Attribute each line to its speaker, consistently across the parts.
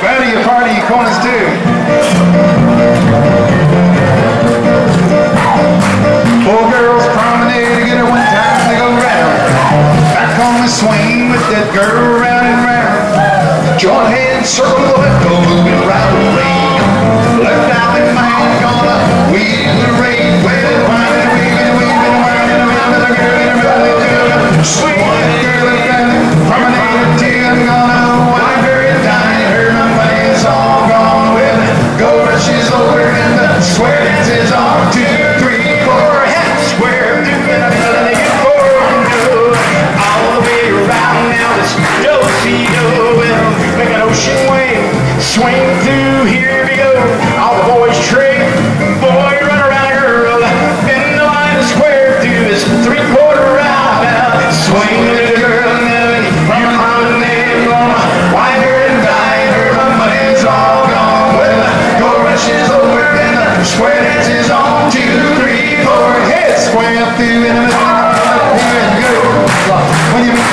Speaker 1: Fatty, you party, you corners too. Four girls promenade together one time they go round. Back on the swing with that girl round and round. Join hands, circle the left, go moving the ring. Left allemande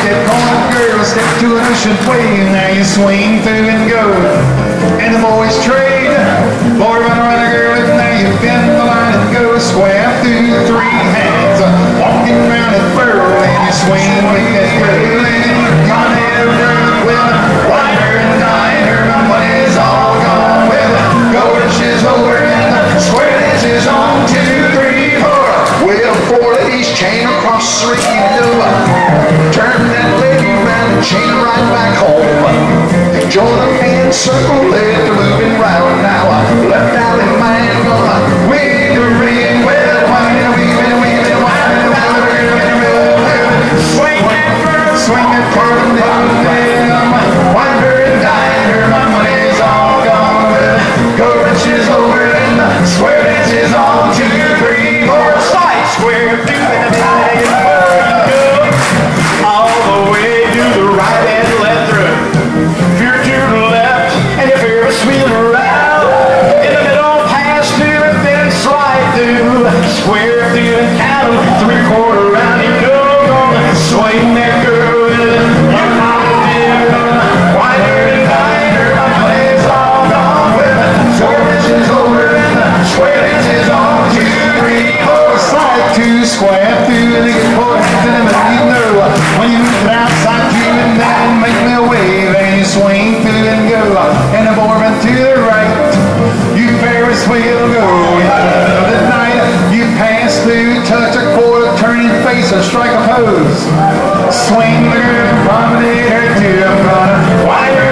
Speaker 1: That corner girl, step to an ocean wave. And now you swing through and go. And the boys trade. Join the hand circle, let moving round now. Left allemande, gonna wave the ring. Well, winding, weaving, weaving, winding, winding, winding, winding.
Speaker 2: swing that girl.
Speaker 1: Swing that part of the Wind square
Speaker 2: through the court and
Speaker 1: I need no when you get outside you and then make me a wave and you swing through and go. And a bourbon to the right you Ferris wheel go. Into the night you pass through touch a quarter turning face or strike a pose. Swing through promenade to a wire